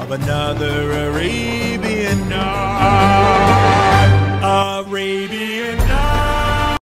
of another arena.